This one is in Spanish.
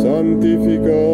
santificado.